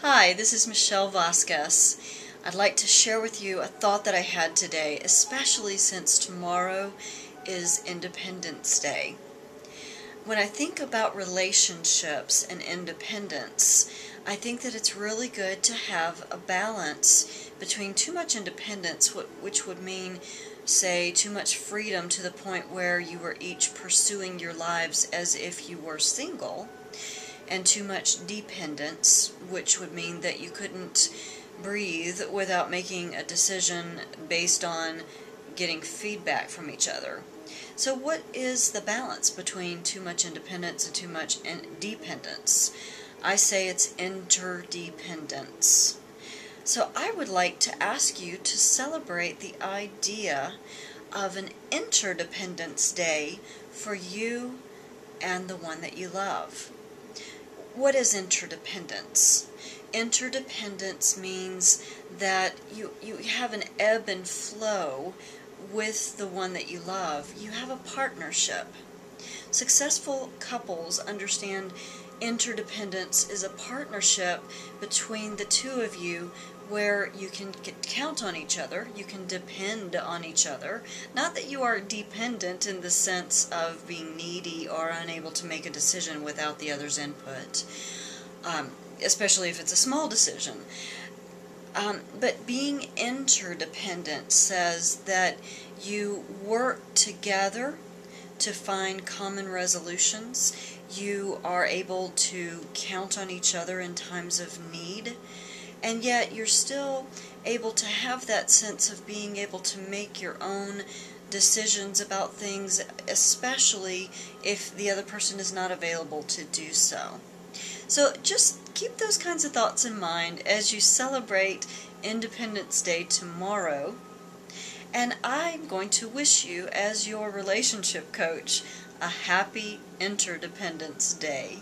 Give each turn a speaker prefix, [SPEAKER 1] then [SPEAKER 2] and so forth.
[SPEAKER 1] Hi, this is Michelle Vasquez. I'd like to share with you a thought that I had today, especially since tomorrow is Independence Day. When I think about relationships and independence, I think that it's really good to have a balance between too much independence, which would mean, say, too much freedom to the point where you were each pursuing your lives as if you were single and too much dependence, which would mean that you couldn't breathe without making a decision based on getting feedback from each other. So what is the balance between too much independence and too much dependence? I say it's interdependence. So I would like to ask you to celebrate the idea of an interdependence day for you and the one that you love. What is interdependence? Interdependence means that you, you have an ebb and flow with the one that you love. You have a partnership. Successful couples understand interdependence is a partnership between the two of you where you can count on each other, you can depend on each other. Not that you are dependent in the sense of being needy or unable to make a decision without the other's input, um, especially if it's a small decision. Um, but being interdependent says that you work together to find common resolutions. You are able to count on each other in times of need and yet you're still able to have that sense of being able to make your own decisions about things, especially if the other person is not available to do so. So just keep those kinds of thoughts in mind as you celebrate Independence Day tomorrow. And I'm going to wish you, as your relationship coach, a happy Interdependence Day.